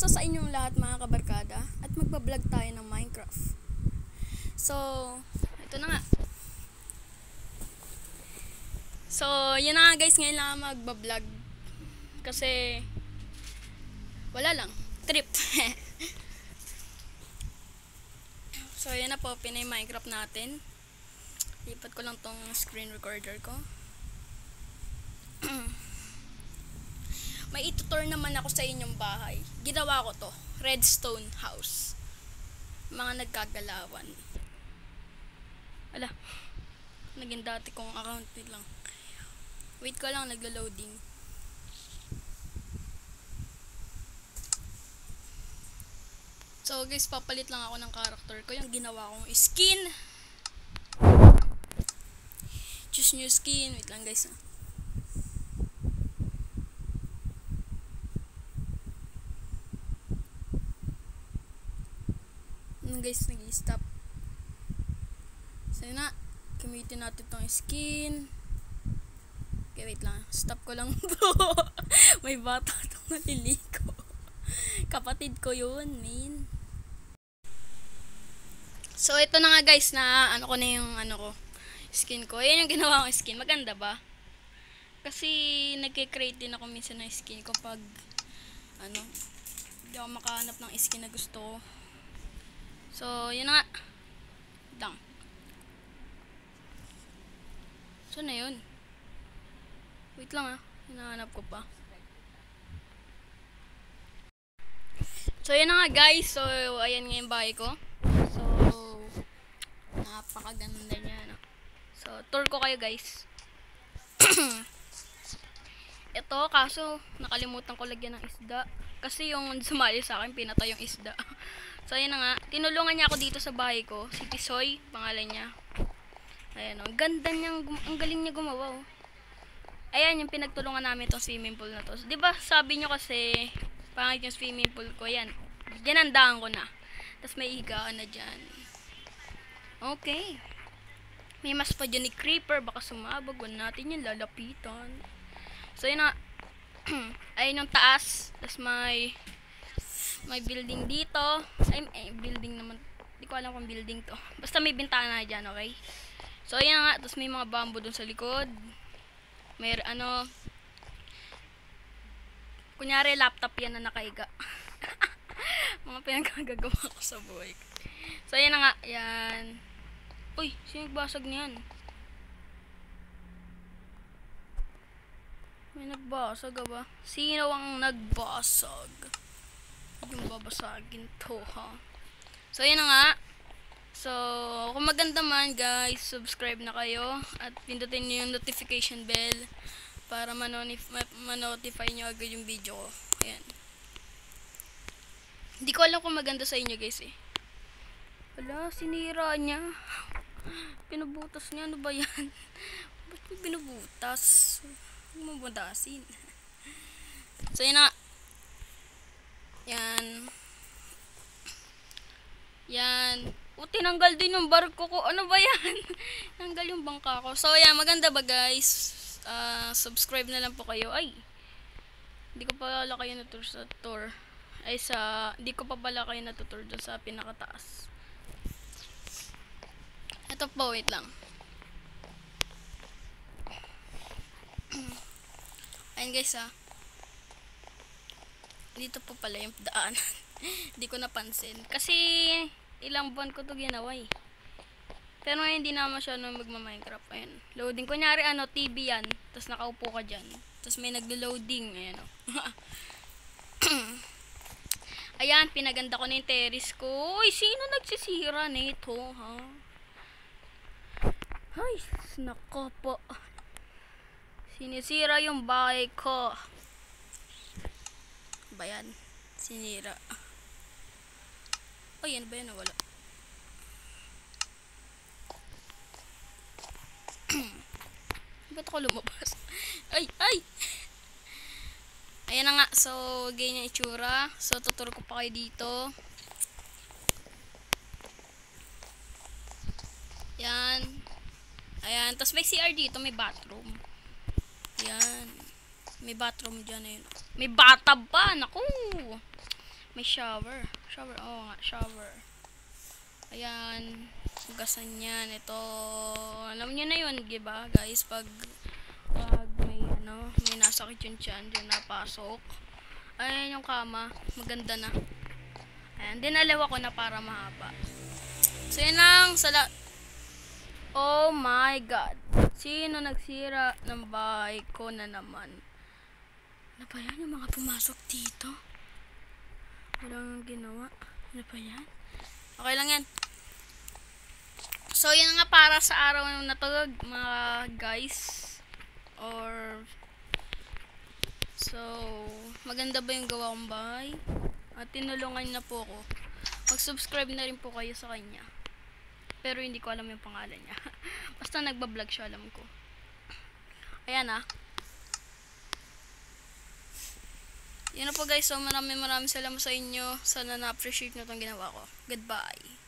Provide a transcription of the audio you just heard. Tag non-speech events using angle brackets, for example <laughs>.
Kamusta sa inyong lahat mga kabarkada? At magbablog tayo ng Minecraft. So, ito na nga. So, yun na nga guys, ngayon lang magbablog. Kasi, wala lang. Trip. <laughs> so, yun na po, pinay Minecraft natin. Lipat ko lang tong screen recorder ko. May itutur naman ako sa inyong bahay. Ginawa ko to. Redstone house. Mga nagkagalawan. Ala. Naging dati kong account lang. Wait ko lang, naglo-loading. So guys, papalit lang ako ng character ko. Yung ginawa kong skin. Choose new skin. Wait lang guys. Ah. Yun guys, nag-stop. So na. Gamitin natin tong skin. Okay, wait lang. Stop ko lang <laughs> to. May bata itong naliliko. Kapatid ko yun, min. So, ito na nga guys na ano ko na yung ano ko, skin ko. Ayan yung ginawa kong skin. Maganda ba? Kasi nagke-create din ako minsan ng skin ko pag ano, hindi ako makahanap ng skin na gusto ko. So, yun na nga. Lang. So, na yun. Wait lang ah. Hinahanap ko pa. So, yun na nga guys. So, ayan nga yung bahay ko. So, napakaganda niya. No? So, tour ko kayo guys. <clears throat> Ito, kaso, nakalimutan ko lagyan ng isda. Kasi yung sumali sa akin, pinatay yung isda. <laughs> so, ayan na nga. Tinulungan niya ako dito sa bahay ko. Si Tisoy, pangalan niya. Ayan o. Ang ganda niyang, ang galing niya gumawa o. Ayan, yung pinagtulungan namin itong swimming pool na to. So, di ba sabi niyo kasi, pangit yung swimming pool ko. Ayan. Ginandaan ko na. Tapos may higaan na dyan. Okay. May mas pa dyan ni Creeper. Baka sumabog. Huwag natin yung lalapitan. So, yun na. <clears throat> Ayun yung taas. Tapos may may building dito. Ay, eh, building naman. Hindi ko alam kung building to. Basta may bintana dyan, okay? So, ayan nga. Tapos may mga bamboo dun sa likod. May ano. Kunyari, laptop yan na nakaiga. <laughs> mga pinagkagagawa ko sa buhay ko. So, ayan nga. Ayan. Uy, sino nagbasag niyan? May nagbasag ba? Sino ang nagbasag? Yung babasagin to, ha? So, na nga. So, kung maganda man, guys, subscribe na kayo. At pindutin nyo yung notification bell para ma-notify nyo agad yung video ko. Ayan. Hindi ko alam kung maganda sa inyo, guys, eh. Wala, sinira niya. <laughs> Pinubutas niya. Ano ba yan? <laughs> Ba't mo pinubutas? Huwag mo. <laughs> So, yun na. Yan. Yan. O, tinanggal din yung barko ko. Ano ba yan? <laughs> Tanggal yung bangka ko. So, yan. Maganda ba, guys? Uh, subscribe na lang po kayo. Ay. Hindi ko pa pala kayo na-tour sa tour. Ay, sa... Hindi ko pa pala kayo natutour doon sa pinakataas. Ito po, wait lang. <clears throat> Ayun guys ah. Dito po pala yung daan. <laughs> Hindi ko napansin. Kasi ilang buwan ko to ginawa eh. Pero ngayon hindi naman siya no magma-Minecraft. Ayun. Loading. Kunyari ano, TV yan. Tapos nakaupo ka dyan. Tapos may naglo-loading. Ayan o. <coughs> Ayan, pinaganda ko na yung terrace ko. Uy, sino nagsisira nito, ha? Ay, nako. Sinisira yung bahay ko. Ba yan? Sinira. Ay, ano ba yan? Wala. <clears throat> Ba't ako lumabas? <laughs> Ay, ay! Ayan na nga. So, ganyan yung itsura. So, tuturo ko pa kayo dito. Yan. Ayan. Tapos may CR dito. May bathroom. Yan. May bathroom dyan. Ayun. May bathtub pa. Naku. May shower. Shower, oo nga, shower. Ayan, hugasan yan. Ito, alam niyo na yun, di ba guys? Pag, pag may, ano, may nasakit yung tiyan, di napasok. Ayan yung kama, maganda na. Ayan, dinalawa ko na para mahaba. So, yun lang, sala... Oh my God. Sino nagsira ng bahay ko na naman? Ano ba yan? Yung mga pumasok dito? Walang ginawa. Ano ba yan? Okay lang yan. So, yun nga para sa araw na to, mga guys. Or, so, maganda ba yung gawa kong bahay? At tinulungan na po ako. Mag-subscribe na rin po kayo sa kanya. Pero hindi ko alam yung pangalan niya. <laughs> Basta nagbablog siya, alam ko. Ayan ah. Yun na po guys. So maraming maraming salamat sa inyo. Sana na-appreciate nyo itong ginawa ko. Goodbye.